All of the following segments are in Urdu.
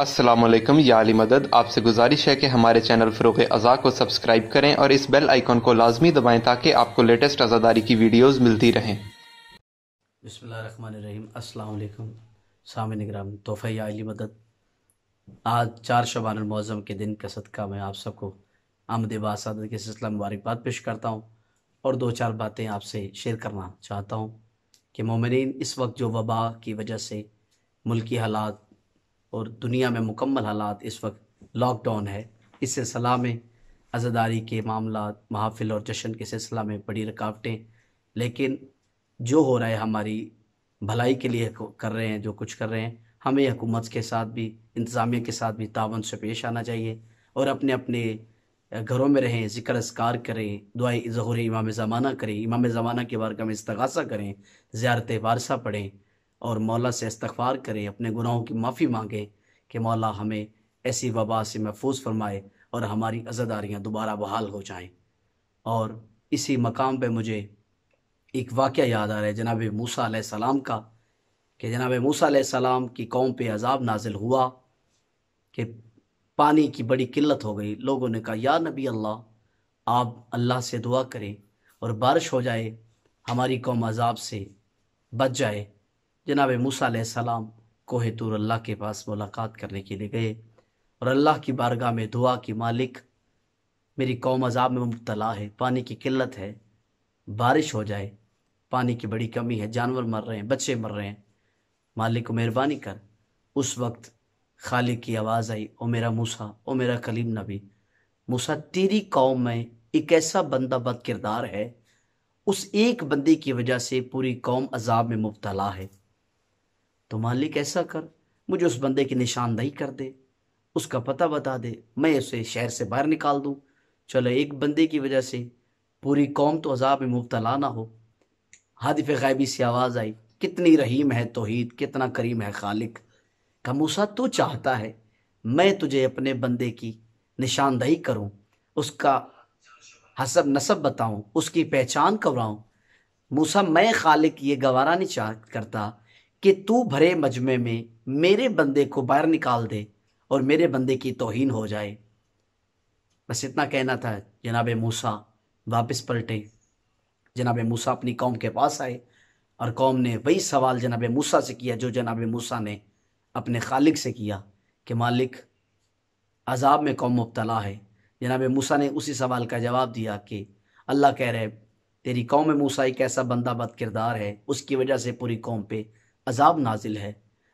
السلام علیکم، یا علی مدد، آپ سے گزارش ہے کہ ہمارے چینل فروغ ازا کو سبسکرائب کریں اور اس بیل آئیکن کو لازمی دبائیں تاکہ آپ کو لیٹسٹ ازاداری کی ویڈیوز ملتی رہیں۔ بسم اللہ الرحمن الرحیم، السلام علیکم، سامع نگرام تحفہ یا علی مدد۔ آج چار شبان المعظم کے دن کا صدقہ میں آپ سب کو آمد باسعادت کے سلسلہ مبارکباد پیش کرتا ہوں اور دو چار باتیں آپ سے شیئر کرنا چاہتا ہوں کہ مومنین اس وقت جو وبا کی وجہ سے ملکی حالات اور دنیا میں مکمل حالات اس وقت لاک ڈاؤن ہے۔ اس سلسلہ میں عزاداری کے معاملات، محافل اور جشن کے سلسلہ میں بڑی رکاوٹیں، لیکن جو ہو رہا ہے، ہماری بھلائی کے لیے کر رہے ہیں، جو کچھ کر رہے ہیں، ہمیں حکومت کے ساتھ بھی، انتظامیہ کے ساتھ بھی تعاون سے پیش آنا چاہیے اور اپنے اپنے گھروں میں رہیں، ذکر اذکار کریں دعائیں ظہور امام زمانہ کریں، امام زمانہ کے بارگاہ میں استغاثہ کریں، زیارت وارثہ پڑھیں۔ اور مولا سے استغفار کریں، اپنے گناہوں کی معافی مانگیں کہ مولا ہمیں ایسی وبا سے محفوظ فرمائے اور ہماری عزداریاں دوبارہ بحال ہو جائیں۔ اور اسی مقام پہ مجھے ایک واقعہ یاد آ رہا ہے جناب موسیٰ علیہ السلام کا، کہ جناب موسیٰ علیہ السلام کی قوم پہ عذاب نازل ہوا کہ پانی کی بڑی قلت ہو گئی۔ لوگوں نے کہا، یا نبی اللہ، آپ اللہ سے دعا کریں اور بارش ہو جائے، ہماری قوم عذاب سے بچ جائے۔ جناب موسیٰ علیہ السلام کوہ تور اللہ کے پاس ملاقات کرنے کے لیے گئے اور اللہ کی بارگاہ میں دعا کی مالک، میری قوم عذاب میں مبتلا ہے، پانی کی قلت ہے، بارش ہو جائے، پانی کی بڑی کمی ہے، جانور مر رہے ہیں، بچے مر رہے ہیں۔ مالک کو مہربانی کر، اس وقت خالق کی آواز آئی، او میرا موسیٰ، او میرا کلیم نبی، موسیٰ تیری قوم میں ایک ایسا بندہ بد کردار ہے، اس ایک بندے کی وجہ سے پوری قوم عذاب میں مبتلا ہے۔ تو مالک ایسا کر، مجھے اس بندے کی نشاندہی کر دے، اس کا پتہ بتا دے، میں اسے شہر سے باہر نکال دوں۔ چلو، ایک بندے کی وجہ سے پوری قوم تو عذاب میں مبتلا نہ ہو۔ حادف غیبی سے آواز آئی، کتنی رحیم ہے توحید، کتنا کریم ہے خالق۔ کا موسیٰ، تو چاہتا ہے، میں تجھے اپنے بندے کی نشاندہی کروں، اس کا حسب نصب بتاؤں، اس کی پہچان کراؤں۔ موسیٰ، میں خالق، یہ گوارا نہیں چاہ کرتا کہ تو بھرے مجمع میں میرے بندے کو باہر نکال دے اور میرے بندے کی توہین ہو جائے۔ بس اتنا کہنا تھا، جناب موسیٰ واپس پلٹے جناب موسیٰ اپنی قوم کے پاس آئے اور قوم نے وہی سوال جناب موسیٰ سے کیا جو جناب موسیٰ نے اپنے خالق سے کیا کہ مالک، عذاب میں قوم مبتلا ہے۔ جناب موسیٰ نے اسی سوال کا جواب دیا کہ اللہ کہہ رہے، تیری قوم موسیٰ ایک ایسا بندہ بد کردار ہے، اس کی وجہ سے پوری قوم پہ عذاب نازل ہے۔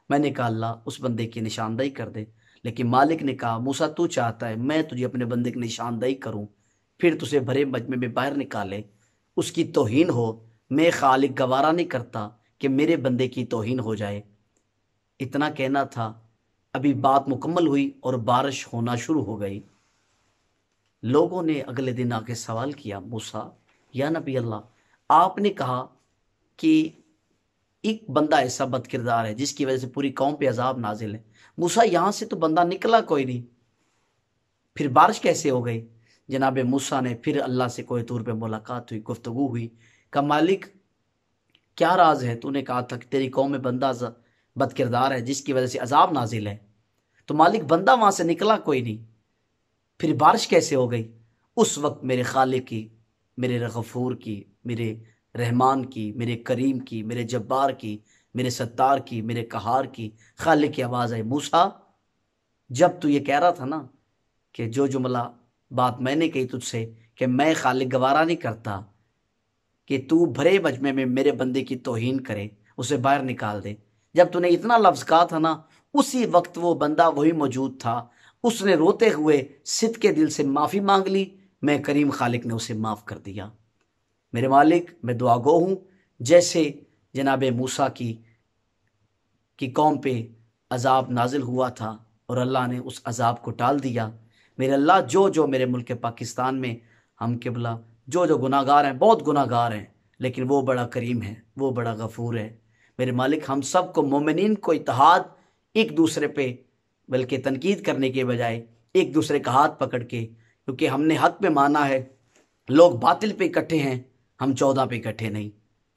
میں نے کہا، اللہ، اس بندے کی نشاندہی کر دے۔ لیکن مالک نے کہا، موسیٰ، تو چاہتا ہے، میں تجھے اپنے بندے کی نشاندہی کروں۔ پھر تجھے بھرے مجمع میں باہر نکالے۔ اس کی توہین ہو۔ میں خالق گوارا نہیں کرتا کہ میرے بندے کی توہین ہو جائے۔ اتنا کہنا تھا۔ ابھی بات مکمل ہوئی اور بارش ہونا شروع ہو گئی۔ لوگوں نے اگلے دن آ کے سوال کیا، موسیٰ، یا نبی اللہ، آپ نے کہا کہ ایک بندہ ایسا بد کردار ہے جس کی وجہ سے پوری قوم پہ عذاب نازل ہے۔ موسیٰ یہاں سے تو بندہ نکلا کوئی نہیں۔ پھر بارش کیسے ہو گئی؟ جناب موسیٰ نے پھر اللہ سے کوئی طور پہ ملاقات ہوئی، گفتگو ہوئی۔ کہ مالک کیا راز ہے؟ تو نے کہا تھا کہ تیری قوم میں بندہ بد کردار ہے جس کی وجہ سے عذاب نازل ہے۔ تو مالک بندہ وہاں سے نکلا کوئی نہیں۔ پھر بارش کیسے ہو گئی؟ اس وقت میرے خالق کی، میرے غفور کی، میرے رحمان کی، میرے کریم کی، میرے جبار کی، میرے ستار کی، میرے کہار کی، خالق کی آواز ہے موسا جب تو یہ کہہ رہا تھا نا کہ جو جملہ بات میں نے کہی تجھ سے کہ میں خالق گوارا نہیں کرتا، کہ تو بھرے مجمع میں میرے بندے کی توہین کرے، اسے باہر نکال دے۔ جب تو نے اتنا لفظ کہا تھا نا، اسی وقت وہ بندہ وہی موجود تھا۔ اس نے روتے ہوئے ست کے دل سے معافی مانگ لی، میں کریم خالق نے اسے معاف کر دیا۔ میرے مالک، میں دعا گو ہوں۔ جیسے جناب موسیٰ کی کی قوم پہ عذاب نازل ہوا تھا اور اللہ نے اس عذاب کو ٹال دیا۔ میرے اللہ، جو جو میرے ملک پاکستان میں ہم قبلہ جو جو گناہ گار ہیں، بہت گناہ گار ہیں، لیکن وہ بڑا کریم ہے وہ بڑا غفور ہے میرے مالک، ہم سب کو مومنین کو اتحاد ایک دوسرے پہ، بلکہ تنقید کرنے کے بجائے ایک دوسرے کا ہاتھ پکڑ کے، کیونکہ ہم نے حق پہ مانا ہے، لوگ باطل پہ اکٹھے ہیں۔ ہم چودہ پہ اکٹھے نہیں۔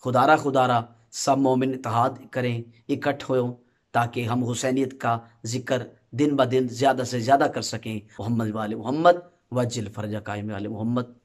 خدارہ خدارا سب مومن اتحاد کریں، اکٹھ ہو تاکہ ہم حسینیت کا ذکر دن بہ دن زیادہ سے زیادہ کر سکیں۔ محمد وال محمد، وجل فرجہ قائم عال محمد۔